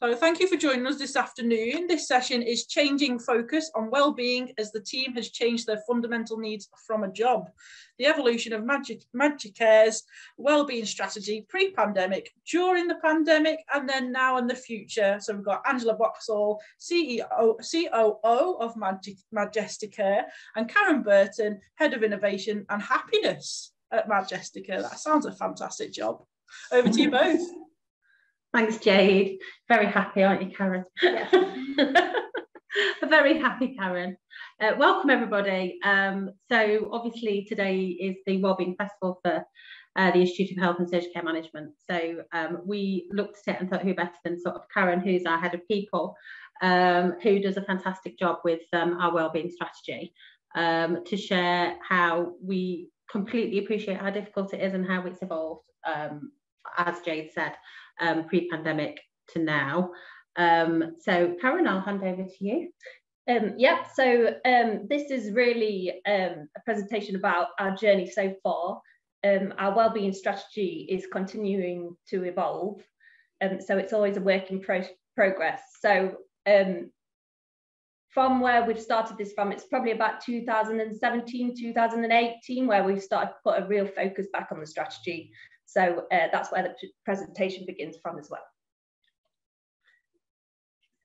So thank you for joining us this afternoon. This session is changing focus on well-being as the team has changed their fundamental needs from a job. The evolution of Magic, Magicare's well-being strategy pre-pandemic, during the pandemic, and then now in the future. So we've got Angela Boxall, CEO, COO of Magic, Majesticare, and Caren Burton, Head of Innovation and Happiness at Majesticare. That sounds a fantastic job. Over to you both. Thanks, Jade. Very happy, aren't you, Caren? Yeah. a very happy Caren. Uh, welcome, everybody. Um, so, obviously, today is the Wellbeing Festival for uh, the Institute of Health and Social Care Management. So, um, we looked at it and thought who better than sort of Caren, who's our head of people, um, who does a fantastic job with um, our wellbeing strategy, um, to share how we completely appreciate how difficult it is and how it's evolved, um, as Jade said um, pre-pandemic to now. Um, so Caren, I'll hand over to you. Um, yeah, so um, this is really um, a presentation about our journey so far. Um, our wellbeing strategy is continuing to evolve, so it's always a work in pro progress. So from where we've started this from, it's probably about 2017, 2018, where we've started to put a real focus back on the strategy. So uh, that's where the presentation begins from as well.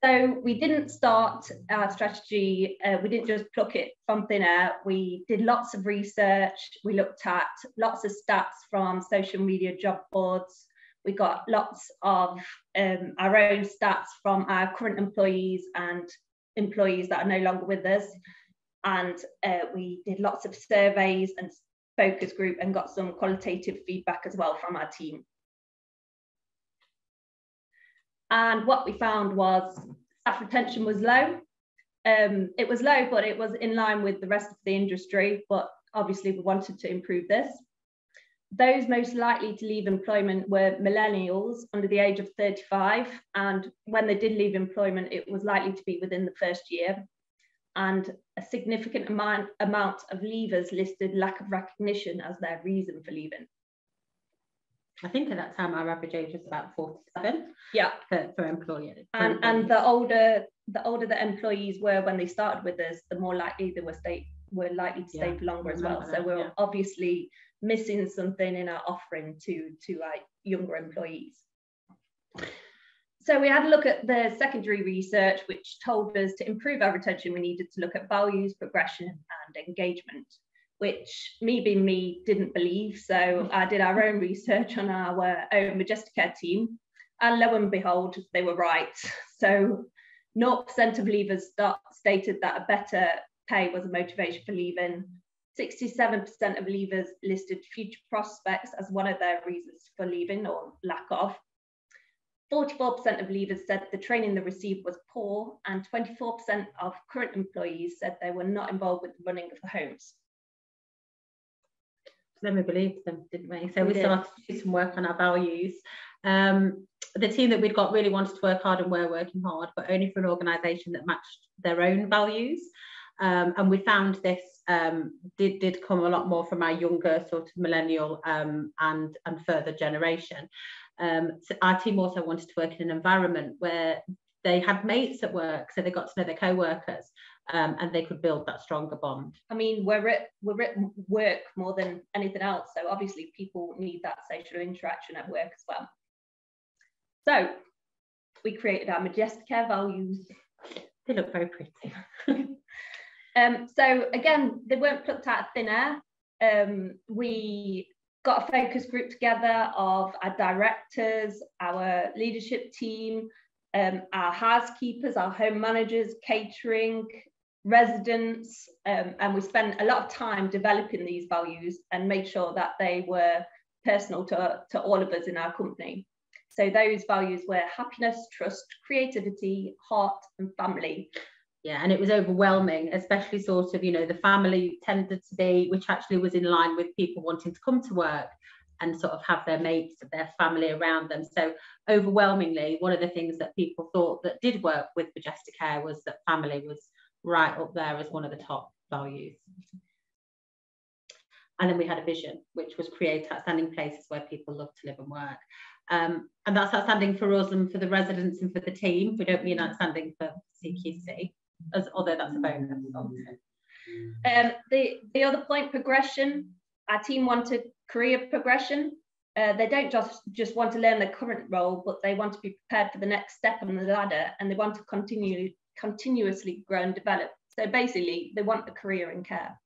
So we didn't start our strategy, uh, we didn't just pluck it from thin air. We did lots of research. We looked at lots of stats from social media job boards. We got lots of um, our own stats from our current employees and employees that are no longer with us. And uh, we did lots of surveys and focus group and got some qualitative feedback as well from our team. And what we found was staff retention was low. Um, it was low, but it was in line with the rest of the industry. But obviously, we wanted to improve this. Those most likely to leave employment were millennials under the age of 35. And when they did leave employment, it was likely to be within the first year and a significant amount, amount of leavers listed lack of recognition as their reason for leaving. I think at that time our average age was about 47 yeah. for, for employers. And, and the older the older the employees were when they started with us, the more likely they were stay were likely to stay yeah, for longer as well. That, so we're yeah. obviously missing something in our offering to to our younger employees. So we had a look at the secondary research, which told us to improve our retention, we needed to look at values, progression, and engagement, which me being me didn't believe. So I did our own research on our uh, own majestic Majesticare team, and lo and behold, they were right. So 0% of leavers stated that a better pay was a motivation for leaving. 67% of leavers listed future prospects as one of their reasons for leaving or lack of. 44% of leavers said the training they received was poor, and 24% of current employees said they were not involved with the running of the homes. So then we believed them, didn't we? So we, we started to do some work on our values. Um, the team that we'd got really wanted to work hard and were working hard, but only for an organisation that matched their own values. Um, and we found this um, did did come a lot more from our younger sort of millennial um, and and further generation. Um, so our team also wanted to work in an environment where they had mates at work, so they got to know their co-workers um, and they could build that stronger bond. I mean, we're at, we're at work more than anything else, so obviously people need that social interaction at work as well. So we created our Majesticare values. They look very pretty. um, so again, they weren't plucked out of thin air. Um, we got a focus group together of our directors, our leadership team, um, our housekeepers, our home managers, catering, residents, um, and we spent a lot of time developing these values and made sure that they were personal to, to all of us in our company. So those values were happiness, trust, creativity, heart, and family yeah and it was overwhelming especially sort of you know the family tended to be which actually was in line with people wanting to come to work and sort of have their mates their family around them. So overwhelmingly one of the things that people thought that did work with Majesticare was that family was right up there as one of the top values. And then we had a vision which was create outstanding places where people love to live and work. Um, and that's outstanding for us and for the residents and for the team. We don't mean outstanding for CQC, as although that's a bonus. Um, the, the other point, progression, our team wanted career progression. Uh, they don't just, just want to learn their current role, but they want to be prepared for the next step on the ladder and they want to continue continuously grow and develop. So basically, they want a career in care.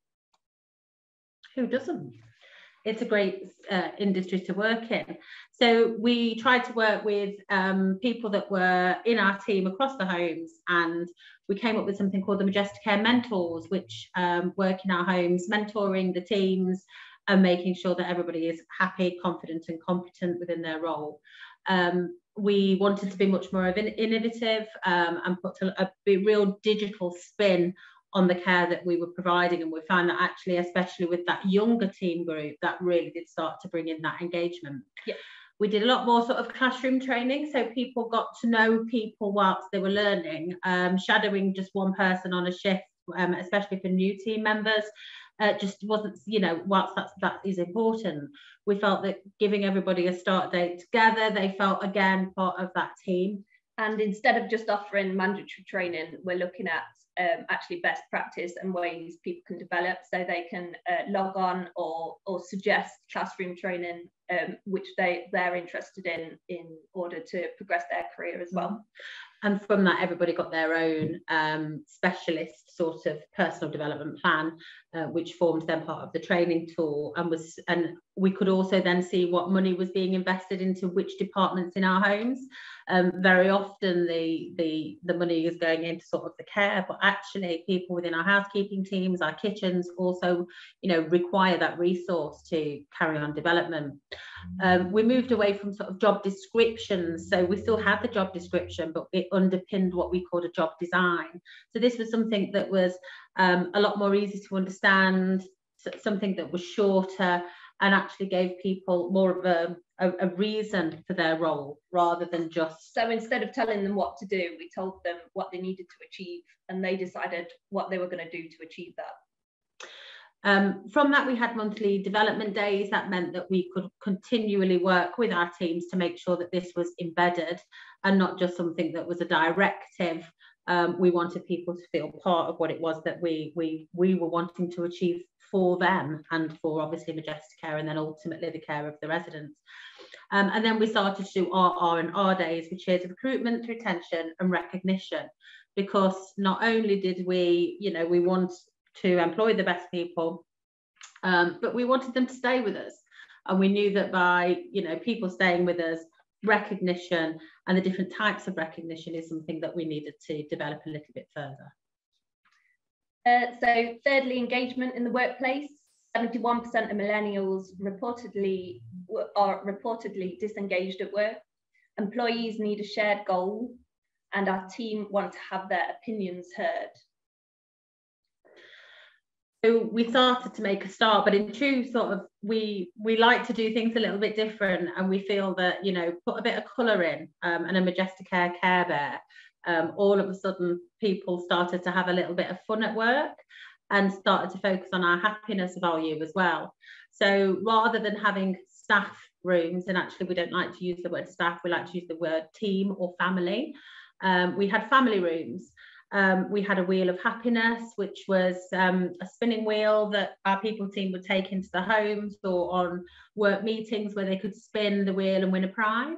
Who doesn't? It's a great uh, industry to work in. So we tried to work with um, people that were in our team across the homes, and we came up with something called the Majesticare Mentors, which um, work in our homes, mentoring the teams and making sure that everybody is happy, confident, and competent within their role. Um, we wanted to be much more of an innovative um, and put a, a, real digital spin on the care that we were providing and we found that actually especially with that younger team group that really did start to bring in that engagement yeah. we did a lot more sort of classroom training so people got to know people whilst they were learning um, shadowing just one person on a shift um, especially for new team members uh, just wasn't, you know, whilst that's, that is important, we felt that giving everybody a start date together, they felt again part of that team. And instead of just offering mandatory training, we're looking at um, actually best practice and ways people can develop. So they can uh, log on or, or suggest classroom training um, which they, they're interested in in order to progress their career as well and from that everybody got their own um, specialist sort of personal development plan uh, which formed then part of the training tool and was and we could also then see what money was being invested into which departments in our homes. Um, very often the the the money is going into sort of the care but actually people within our housekeeping teams our kitchens also you know require that resource to carry on development um, we moved away from sort of job descriptions so we still had the job description but it underpinned what we called a job design so this was something that was um, a lot more easy to understand something that was shorter and actually gave people more of a, a, a, reason for their role rather than just. So instead of telling them what to do, we told them what they needed to achieve and they decided what they were going to do to achieve that. Um, from that, we had monthly development days. That meant that we could continually work with our teams to make sure that this was embedded and not just something that was a directive. Um, we wanted people to feel part of what it was that we we we were wanting to achieve for them and for obviously Majesticare and then ultimately the care of the residents. Um, and then we started to do our R and R days, which is recruitment, retention, and recognition. Because not only did we, you know, we want to employ the best people, um, but we wanted them to stay with us. And we knew that by, you know, people staying with us, recognition and the different types of recognition is something that we needed to develop a little bit further. Uh, so thirdly, engagement in the workplace. 71% of millennials reportedly are reportedly disengaged at work. Employees need a shared goal and our team want to have their opinions heard. So we started to make a start, but in true sort of we we like to do things a little bit different, and we feel that you know put a bit of colour in um, and a Majesticare care bear um, all of a sudden people started to have a little bit of fun at work and started to focus on our happiness value as well. So rather than having staff rooms, and actually we don't like to use the word staff, we like to use the word team or family, um, we had family rooms. Um, we had a wheel of happiness, which was um, a spinning wheel that our people team would take into the homes or on work meetings where they could spin the wheel and win a prize.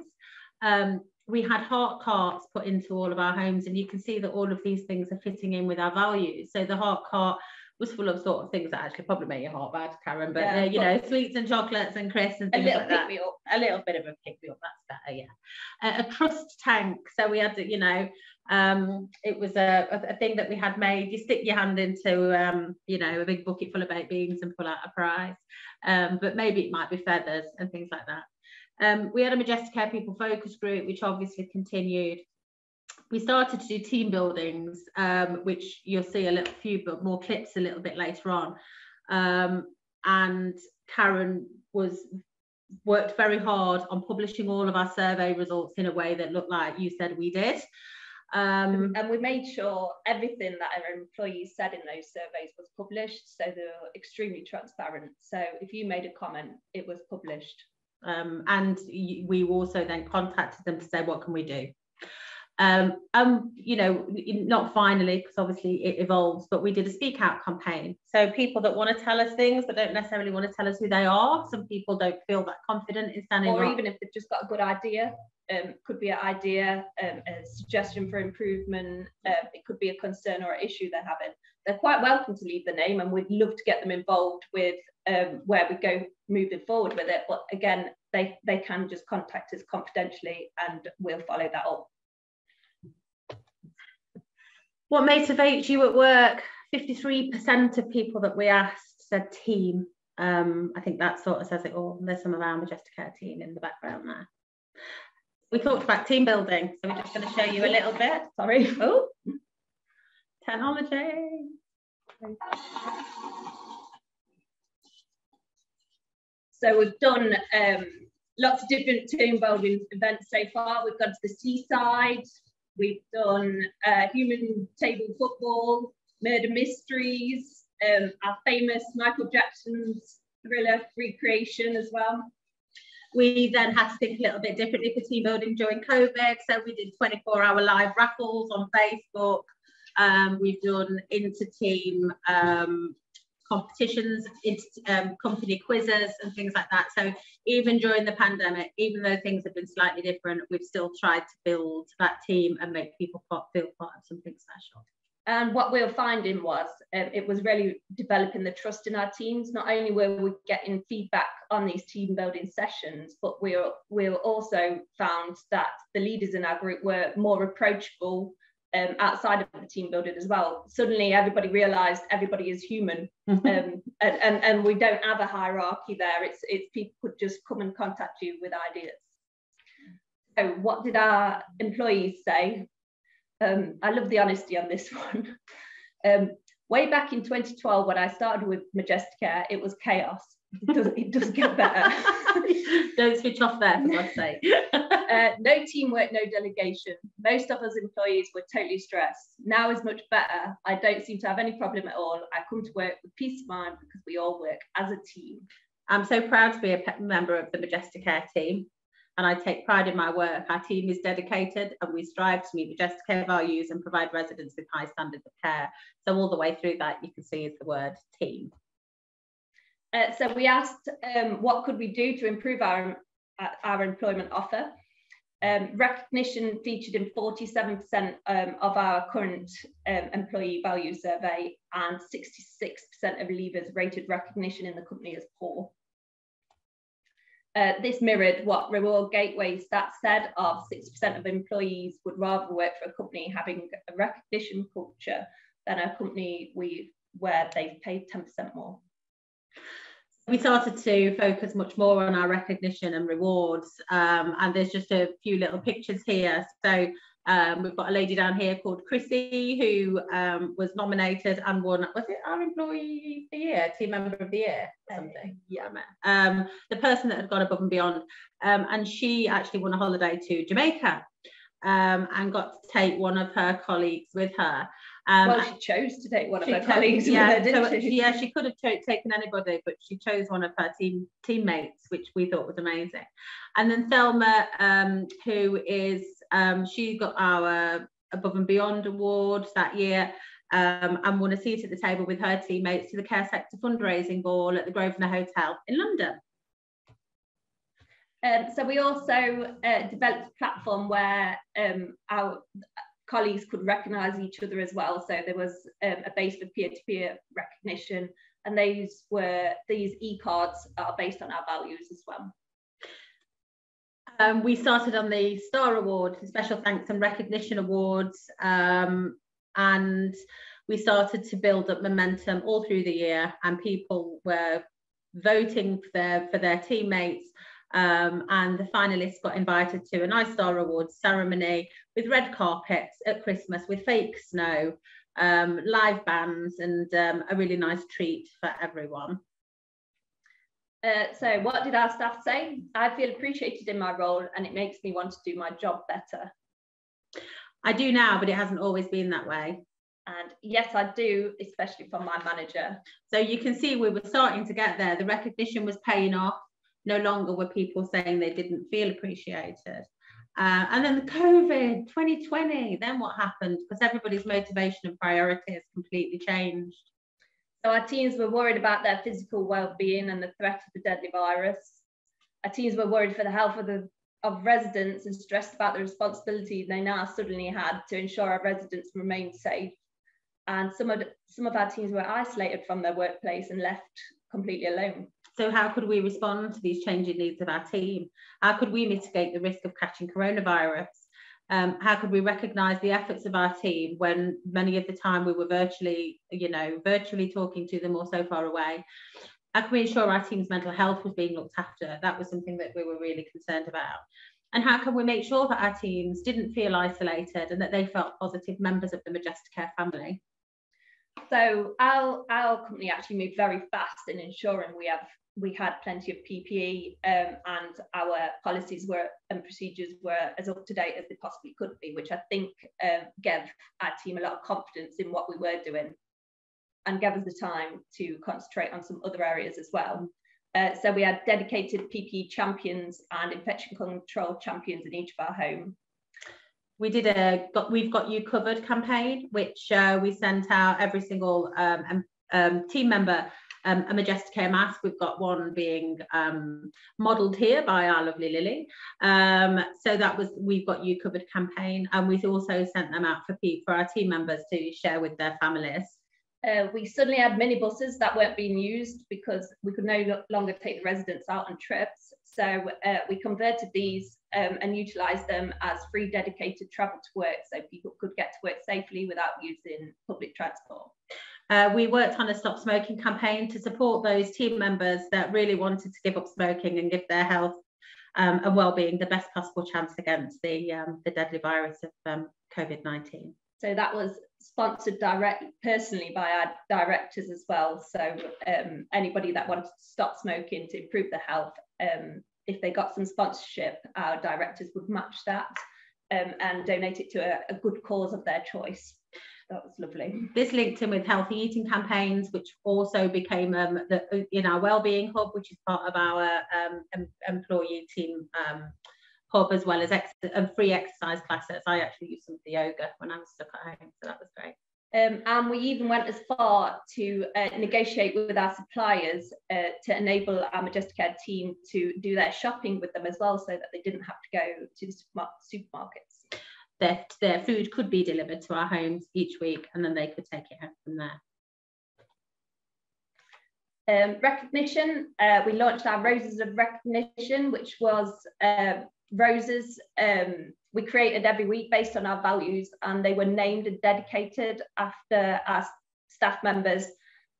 Um, we had heart carts put into all of our homes and you can see that all of these things are fitting in with our values. So the heart cart was full of sort of things that actually probably make your heart bad Caren but yeah, uh, you know sweets and chocolates and crisps and things like that. a little bit of a pick me up that's better yeah. Uh, a trust tank. So we had to you know um, it was a, a, thing that we had made you stick your hand into um, you know a big bucket full of baked beans and pull out a prize um, but maybe it might be feathers and things like that um, we had a Majesticare People focus group, which obviously continued. We started to do team buildings, um, which you'll see a little few but more clips a little bit later on. Um, and Caren was worked very hard on publishing all of our survey results in a way that looked like you said we did. Um, and we made sure everything that our employees said in those surveys was published, so they were extremely transparent. So if you made a comment, it was published Um, and we also then contacted them to say, what can we do? Um, um, you know, not finally, because obviously it evolves, but we did a speak out campaign. So people that want to tell us things but don't necessarily want to tell us who they are. Some people don't feel that confident in standing Or up. even if they've just got a good idea, um, could be an idea, um, a suggestion for improvement, uh, it could be a concern or issue they're having. They're quite welcome to leave the name and we'd love to get them involved with um, where we go moving forward with it. But again, they, they can just contact us confidentially and we'll follow that up. What motivates you at work? 53% of people that we asked said team. Um, I think that sort of says it all. There's some of our Majesticare team in the background there. We talked about team building, so we're just going to show you a little bit. Sorry. Oh, technology. So we've done um, lots of different team building events so far. We've gone to the seaside, We've done uh, human table football, murder mysteries, um, our famous Michael Jackson's thriller recreation as well. We then had to think a little bit differently for team building during COVID. So we did 24 hour live raffles on Facebook. Um, we've done inter-team um, competitions, um, company quizzes and things like that. So even during the pandemic, even though things have been slightly different, we've still tried to build that team and make people feel part of something special. And what we were finding was um, it was really developing the trust in our teams. Not only were we getting feedback on these team building sessions, but we were, we were also found that the leaders in our group were more approachable um, outside of the team building as well. Suddenly, everybody realised everybody is human, mm-hmm. um, and, and and we don't have a hierarchy there. It's it's people could just come and contact you with ideas. So, what did our employees say? Um, I love the honesty on this one. Um, way back in 2012, when I started with Majesticare, it was chaos. It does, it does get better. Don't switch off there, for God's sake. Uh, no teamwork, no delegation. Most of us employees were totally stressed. Now is much better. I don't seem to have any problem at all. I come to work with peace of mind because we all work as a team. I'm so proud to be a member of the Majesticare team and I take pride in my work. Our team is dedicated and we strive to meet Majesticare values and provide residents with high standards of care. So all the way through that, you can see is the word team. Uh, so we asked um, what could we do to improve our, uh, our employment offer. Um, recognition featured in 47% um, of our current um, employee value survey and 66% of leavers rated recognition in the company as poor. Uh, this mirrored what Reward Gateway stats said of 60% of employees would rather work for a company having a recognition culture than a company we, where they've paid 10% more we started to focus much more on our recognition and rewards. Um, and there's just a few little pictures here. So um, we've got a lady down here called Chrissy who um, was nominated and won, was it our employee of the year, team member of the year, something? Yeah, um, the person that had gone above and beyond. Um, and she actually won a holiday to Jamaica um, and got to take one of her colleagues with her. Um, well, she chose to take one of her colleagues. Yeah, her, so, she? yeah, she could have taken anybody, but she chose one of her team teammates, which we thought was amazing. And then Thelma, um, who is um, she got our Above and Beyond award that year. Um, and won a seat at the table with her teammates to the care sector fundraising ball at the Grosvenor Hotel in London. Um, so we also uh, developed a platform where um, our colleagues could recognise each other as well. So there was um, a base for peer-to-peer recognition, and these were these e-cards are based on our values as well. Um, we started on the Star Award, Special Thanks and Recognition Awards, um, and we started to build up momentum all through the year, and people were voting for their for their teammates um, and the finalists got invited to an iStar Awards ceremony with red carpets at Christmas with fake snow, um, live bands, and um, a really nice treat for everyone. Uh, so what did our staff say? I feel appreciated in my role and it makes me want to do my job better. I do now, but it hasn't always been that way. And yes, I do, especially from my manager. So you can see we were starting to get there. The recognition was paying off no longer were people saying they didn't feel appreciated. Uh, and then the COVID 2020, then what happened? Because everybody's motivation and priorities completely changed. So our teams were worried about their physical well-being and the threat of the deadly virus. Our teams were worried for the health of the of residents and stressed about the responsibility they now suddenly had to ensure our residents remained safe. And some of some of our teams were isolated from their workplace and left completely alone. So how could we respond to these changing needs of our team? How could we mitigate the risk of catching coronavirus? Um, how could we recognise the efforts of our team when many of the time we were virtually, you know, virtually talking to them or so far away? How can we ensure our team's mental health was being looked after? That was something that we were really concerned about. And how can we make sure that our teams didn't feel isolated and that they felt positive members of the Majesticare family? So our, our company actually moved very fast in ensuring we have we had plenty of PPE um, and our policies were and procedures were as up to date as they possibly could be, which I think um, gave our team a lot of confidence in what we were doing and gave us the time to concentrate on some other areas as well. Uh, so we had dedicated PPE champions and infection control champions in each of our homes. We did a got, we've got you covered campaign, which uh, we sent out every single um, um, team member um, a Majesticare mask. We've got one being um, modelled here by our lovely Lily. Um, so that was We've Got You Covered campaign. And we've also sent them out for, for our team members to share with their families. Uh, we suddenly had minibuses that weren't being used because we could no longer take the residents out on trips. So uh, we converted these um, and utilised them as free dedicated travel to work so people could get to work safely without using public transport. Uh, we worked on a stop smoking campaign to support those team members that really wanted to give up smoking and give their health um, and well-being the best possible chance against the, um, the deadly virus of um, COVID-19. So that was sponsored direct personally by our directors as well. So um, anybody that wanted to stop smoking to improve their health, um, if they got some sponsorship, our directors would match that um, and donate it to a, a, good cause of their choice. That was lovely. This linked in with healthy eating campaigns, which also became um, the, in our wellbeing hub, which is part of our um, employee team um, hub as well as ex- free exercise classes. I actually used some of the yoga when I was stuck at home, so that was great. Um, and we even went as far to uh, negotiate with our suppliers uh, to enable our Majesticare team to do their shopping with them as well, so that they didn't have to go to the supermarkets. Their, their food could be delivered to our homes each week, and then they could take it home from there. Um, recognition, uh, we launched our Roses of Recognition, which was uh, roses um, we created every week based on our values and they were named and dedicated after our staff members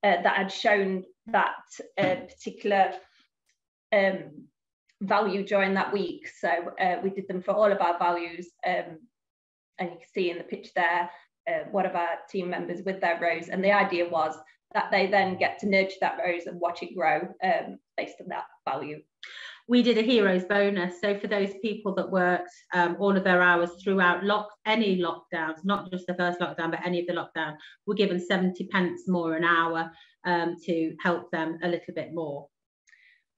uh, that had shown that uh, particular um, value during that week. So uh, we did them for all of our values um, and you can see in the picture there uh, one of our team members with their rose and the idea was that they then get to nurture that rose and watch it grow um, based on that value we did a heroes bonus. So for those people that worked um, all of their hours throughout lock any lockdowns, not just the first lockdown, but any of the lockdown, were given 70 pence more an hour um, to help them a little bit more.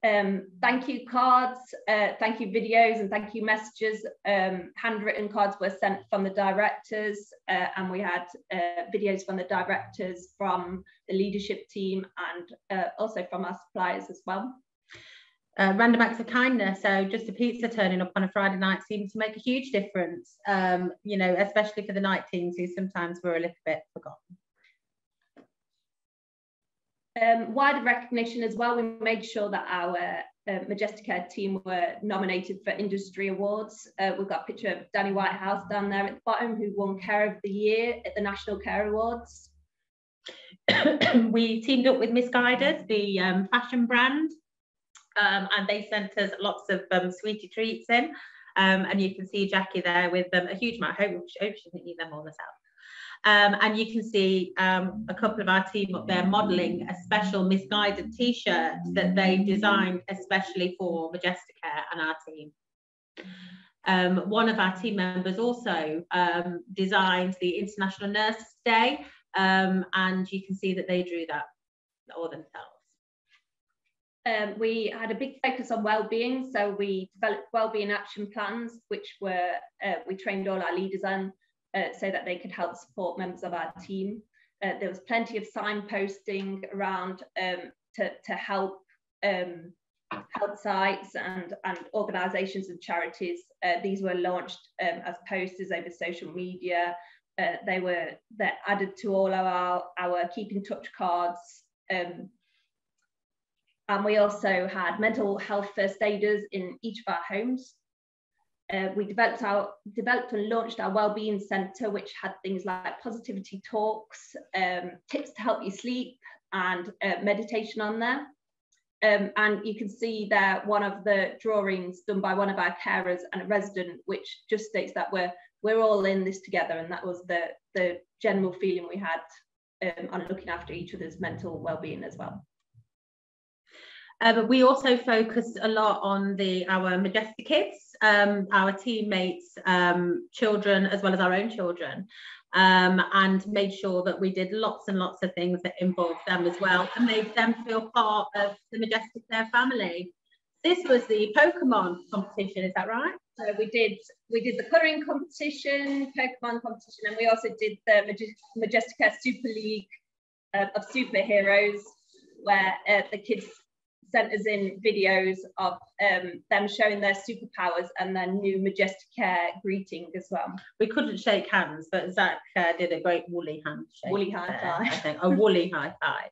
Um, thank you cards, uh, thank you videos and thank you messages. Um, handwritten cards were sent from the directors uh, and we had uh, videos from the directors, from the leadership team and uh, also from our suppliers as well uh, random acts of kindness. So just a pizza turning up on a Friday night seems to make a huge difference, um, you know, especially for the night teams who sometimes were a little bit forgotten. Um, wider recognition as well, we made sure that our uh, Majesticare team were nominated for industry awards. Uh, we've got a picture of Danny Whitehouse down there at the bottom who won Care of the Year at the National Care Awards. we teamed up with Missguided, the um, fashion brand, um, and they sent us lots of um, sweetie treats in. Um, and you can see Jackie there with um, a huge amount. I hope, I hope she didn't eat them all herself. Um, and you can see um, a couple of our team up there modelling a special Missguided t-shirt that they designed especially for Majesticare and our team. Um, one of our team members also um, designed the International Nurses Day, um, and you can see that they drew that all themselves. Um, we had a big focus on well-being, so we developed well-being action plans, which were uh, we trained all our leaders on uh, so that they could help support members of our team. Uh, there was plenty of signposting around um, to, to help um, health sites and, and organisations and charities. Uh, these were launched um, as posters over social media. Uh, they were added to all our, our keep in touch cards. Um, and we also had mental health first aiders in each of our homes. Uh, we developed our developed and launched our wellbeing centre, which had things like positivity talks, um, tips to help you sleep, and uh, meditation on there. Um, and you can see there one of the drawings done by one of our carers and a resident, which just states that we're we're all in this together, and that was the the general feeling we had um, on looking after each other's mental well-being as well. Uh, but we also focused a lot on the our Majestic kids, um, our teammates, um, children, as well as our own children, um, and made sure that we did lots and lots of things that involved them as well and made them feel part of the Majesticare family. This was the Pokemon competition, is that right? So we did we did the colouring competition, Pokemon competition, and we also did the Majesticare Super League uh, of superheroes, where uh, the kids sent us in videos of um, them showing their superpowers and their new Majesticare greeting as well. We couldn't shake hands, but Zach uh, did a great woolly handshake. Woolly high five. I think, a woolly high five.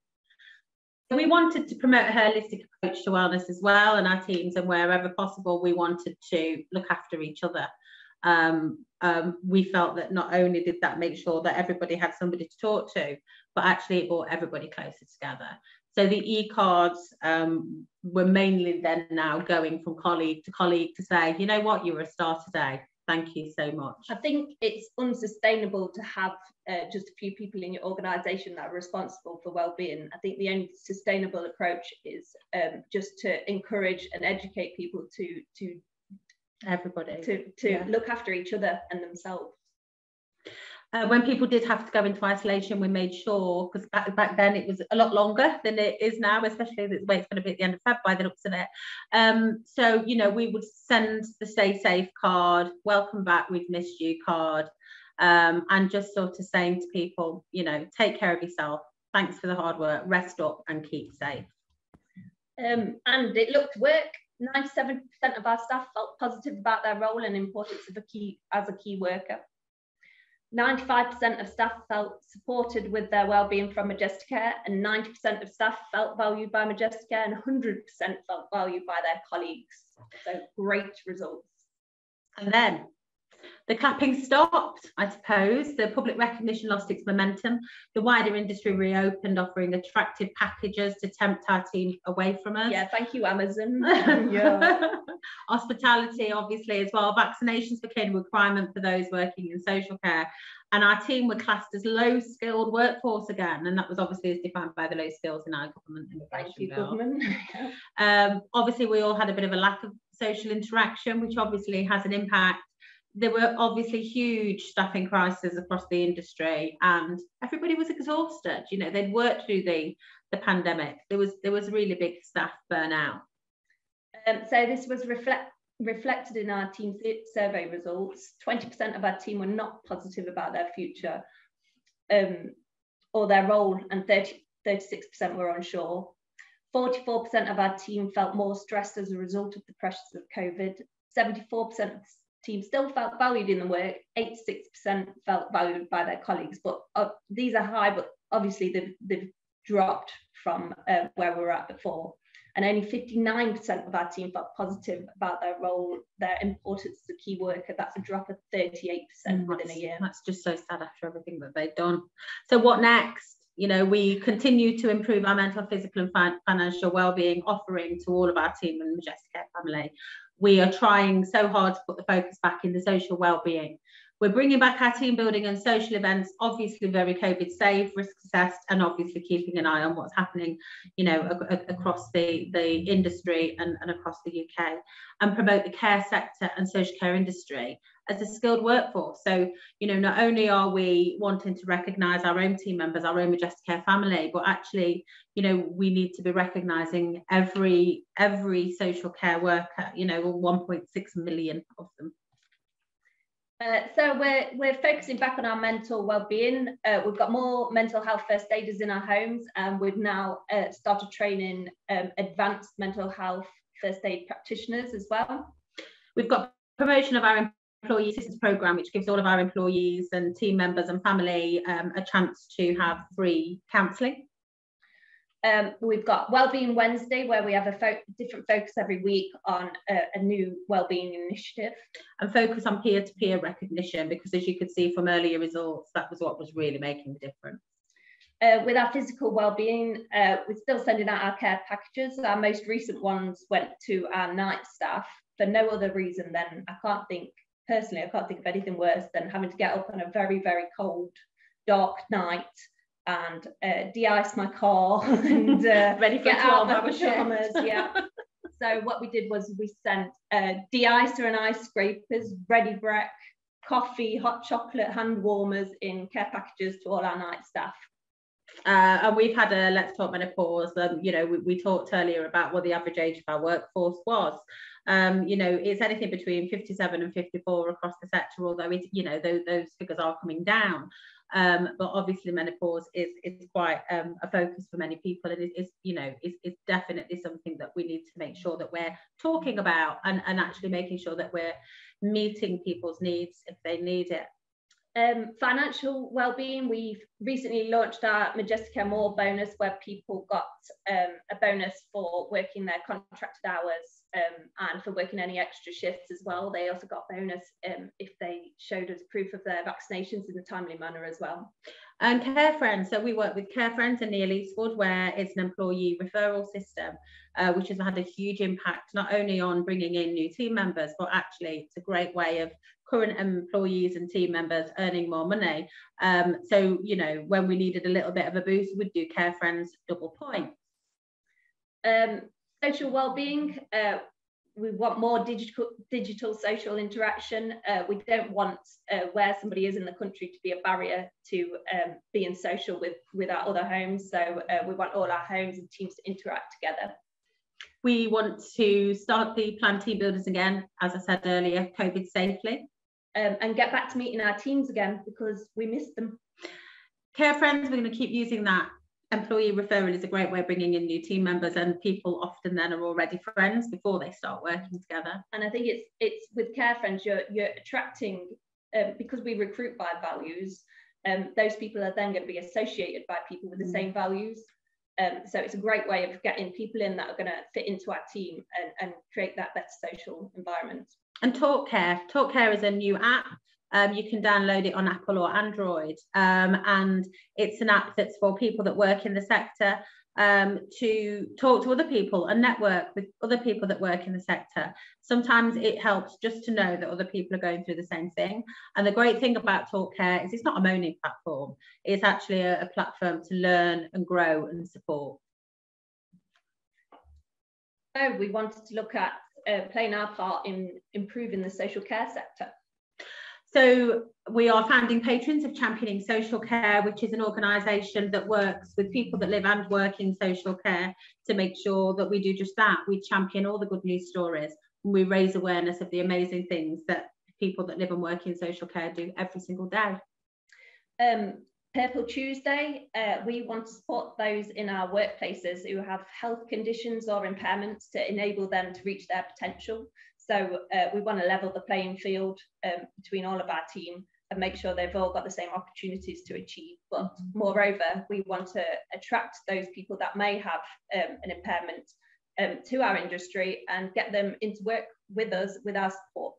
We wanted to promote a holistic approach to wellness as well, and our teams, and wherever possible, we wanted to look after each other. Um, um, we felt that not only did that make sure that everybody had somebody to talk to, but actually it brought everybody closer together. So the e-cards um, were mainly then now going from colleague to colleague to say, you know what, you were a star today. Thank you so much. I think it's unsustainable to have uh, just a few people in your organisation that are responsible for well-being. I think the only sustainable approach is um, just to encourage and educate people to to everybody to to yeah. look after each other and themselves. Uh, when people did have to go into isolation, we made sure, because back, back then it was a lot longer than it is now, especially the way it's going to be at the end of Feb by the looks of it. Um, so, you know, we would send the stay safe card, welcome back, we've missed you card, um, and just sort of saying to people, you know, take care of yourself. Thanks for the hard work, rest up and keep safe. Um, and it looked work. 97% of our staff felt positive about their role and importance of a key as a key worker. 95% of staff felt supported with their well-being from Majesticare and 90% of staff felt valued by Majesticare and 100% felt valued by their colleagues. So great results. And then the clapping stopped, I suppose. The public recognition lost its momentum. The wider industry reopened, offering attractive packages to tempt our team away from us. Yeah, thank you, Amazon. yeah. Hospitality, obviously, as well. Vaccinations became a requirement for those working in social care. And our team were classed as low skilled workforce again. And that was obviously as defined by the low skills in our government immigration bill. Government. um, obviously, we all had a bit of a lack of social interaction, which obviously has an impact there were obviously huge staffing crises across the industry and everybody was exhausted. You know they'd worked through the the pandemic. There was there was really big staff burnout. Um, so this was reflect reflected in our team survey results. 20% of our team were not positive about their future um, or their role and 30, 36% were unsure. 44% of our team felt more stressed as a result of the pressures of covid. 74% of team still felt valued in the work. 86% felt valued by their colleagues, but uh, these are high, but obviously they've, they've dropped from uh, where we were at before. And only 59% of our team felt positive about their role, their importance as a key worker. That's a drop of 38% mm, within a year. That's just so sad after everything that they've done. So what next? You know, we continue to improve our mental, physical, and financial well-being offering to all of our team and Majesticare family we are trying so hard to put the focus back in the social well-being. We're bringing back our team building and social events, obviously very COVID safe, risk assessed, and obviously keeping an eye on what's happening, you know, across the, the industry and, and across the UK, and promote the care sector and social care industry as a skilled workforce. So, you know, not only are we wanting to recognise our own team members, our own Majesticare family, but actually, you know, we need to be recognising every every social care worker, you know, 1.6 million of them. Uh, so we're, we're focusing back on our mental well-being. Uh, we've got more mental health first aiders in our homes and we've now uh, started training um, advanced mental health first aid practitioners as well. We've got promotion of our employee assistance program, which gives all of our employees and team members and family um, a chance to have free counselling. Um, we've got Wellbeing Wednesday, where we have a fo different focus every week on a, a new wellbeing initiative. And focus on peer-to-peer recognition, because as you could see from earlier results, that was what was really making the difference. Uh, with our physical well-being, uh, we're still sending out our care packages. Our most recent ones went to our night staff for no other reason than I can't think, personally, I can't think of anything worse than having to get up on a very, very cold, dark night and uh, de-ice my car and uh, ready for get out my pajamas. yeah. so what we did was we sent uh, de-icer and ice scrapers, ready brek, coffee, hot chocolate, hand warmers in care packages to all our night staff. Uh, and we've had a let's talk menopause. Um, you know, we, we talked earlier about what the average age of our workforce was. Um, you know, it's anything between 57 and 54 across the sector, although it, you know, those, those figures are coming down. Um, but obviously menopause is, is quite um, a focus for many people and it is, you know, is, is definitely something that we need to make sure that we're talking about and, and actually making sure that we're meeting people's needs if they need it. Um, financial well-being, we've recently launched our Majesticare More bonus where people got um, a bonus for working their contracted hours um, and for working any extra shifts as well. They also got bonus um, if they showed us proof of their vaccinations in a timely manner as well. And Care Friends, so we work with Care Friends and Neil Eastwood, where it's an employee referral system, uh, which has had a huge impact not only on bringing in new team members, but actually it's a great way of current employees and team members earning more money. Um, so, you know, when we needed a little bit of a boost, we'd do Care Friends double points. Um, social well-being uh, we want more digital digital social interaction. Uh, we don't want uh, where somebody is in the country to be a barrier to um, being social with with our other homes. So uh, we want all our homes and teams to interact together. We want to start the plan team builders again as i said earlier covid safely. Um, and get back to meeting our teams again because we missed them. Care friends we're going to keep using that employee referral is a great way of bringing in new team members and people often then are already friends before they start working together. And i think it's it's with care friends you're you're attracting um, because we recruit by values um, those people are then going to be associated by people with the mm. same values. Um, so it's a great way of getting people in that are going to fit into our team and, and create that better social environment. And talk care talk care is a new app um, you can download it on Apple or Android. Um, and it's an app that's for people that work in the sector um, to talk to other people and network with other people that work in the sector. Sometimes it helps just to know that other people are going through the same thing. And the great thing about Talk Care is it's not a moaning platform, it's actually a, a platform to learn and grow and support. So we wanted to look at uh, playing our part in improving the social care sector. So we are founding patrons of Championing Social Care, which is an organisation that works with people that live and work in social care to make sure that we do just that. We champion all the good news stories and we raise awareness of the amazing things that people that live and work in social care do every single day. Um, Purple Tuesday, uh, we want to support those in our workplaces who have health conditions or impairments to enable them to reach their potential. So uh, we want to level the playing field um, between all of our team and make sure they've all got the same opportunities to achieve. But mm-hmm. moreover, we want to attract those people that may have um, an impairment um, to our industry and get them into work with us with our support.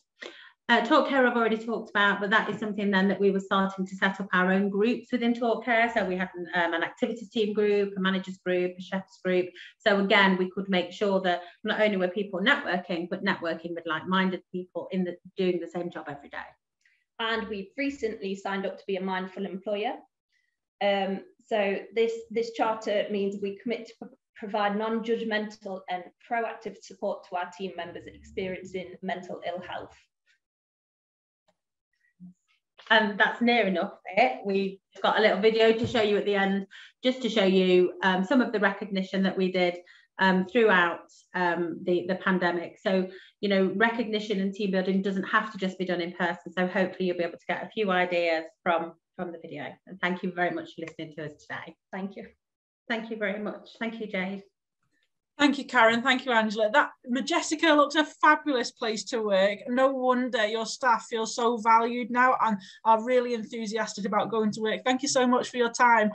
Uh, Talk Care I've already talked about, but that is something then that we were starting to set up our own groups within Talk Care. So we had um, an activities team group, a managers group, a chefs group. So again, we could make sure that not only were people networking, but networking with like-minded people in the doing the same job every day. And we've recently signed up to be a mindful employer. Um, so this this charter means we commit to provide non-judgmental and proactive support to our team members experiencing mental ill health. And that's near enough it. We've got a little video to show you at the end, just to show you um, some of the recognition that we did um, throughout um, the, the pandemic. So, you know, recognition and team building doesn't have to just be done in person. So hopefully you'll be able to get a few ideas from, from the video. And thank you very much for listening to us today. Thank you. Thank you very much. Thank you, Jade. Thank you, Caren. Thank you, Angela. That Majesticare looks a fabulous place to work. No wonder your staff feel so valued now and are really enthusiastic about going to work. Thank you so much for your time.